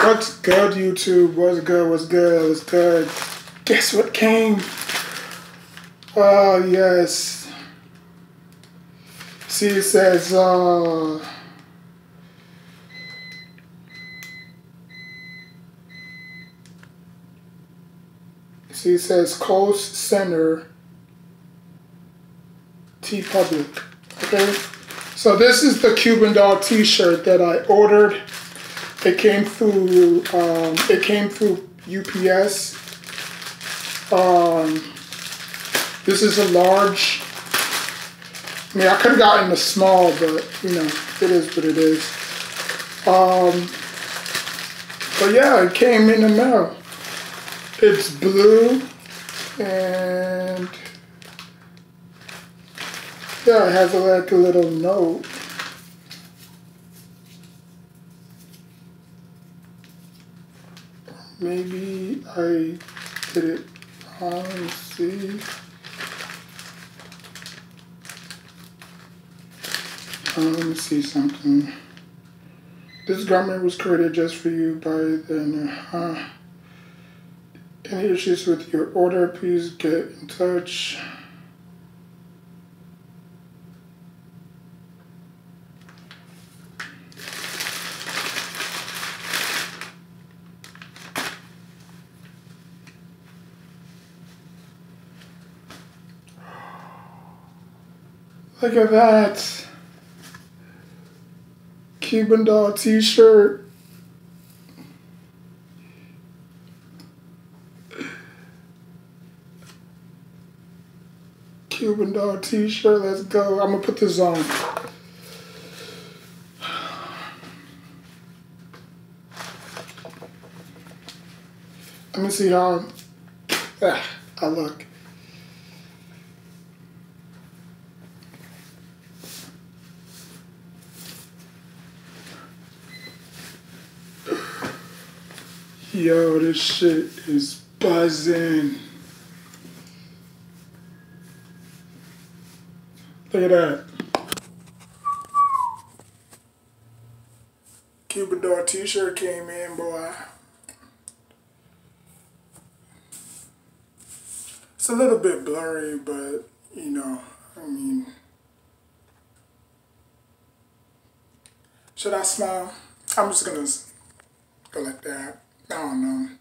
What's good, YouTube? What's good? What's good? What's good? Guess what came? Oh, yes. See, it says, uh, see, it says Coast Center TeePublic. Okay? So, this is the Cuban doll t shirt that I ordered. It came through, um, it came through UPS. Um, this is a large. I mean, I could have gotten a small, but you know, it is what it is. Um, but yeah, it came in the mail. It's blue and yeah, it has a, like a little note. Maybe I did it wrong. See. Uh, let me see something. This garment was created just for you by the. Uh, any issues with your order, please get in touch. Look at that. Cuban Doll t-shirt. Cuban Doll t-shirt, let's go. I'm gonna put this on. Let me see how ah, I look. Yo, this shit is buzzing. Look at that. Cuban Doll t-shirt came in, boy. It's a little bit blurry, but, you know, I mean... Should I smile? I'm just gonna go like that don't know.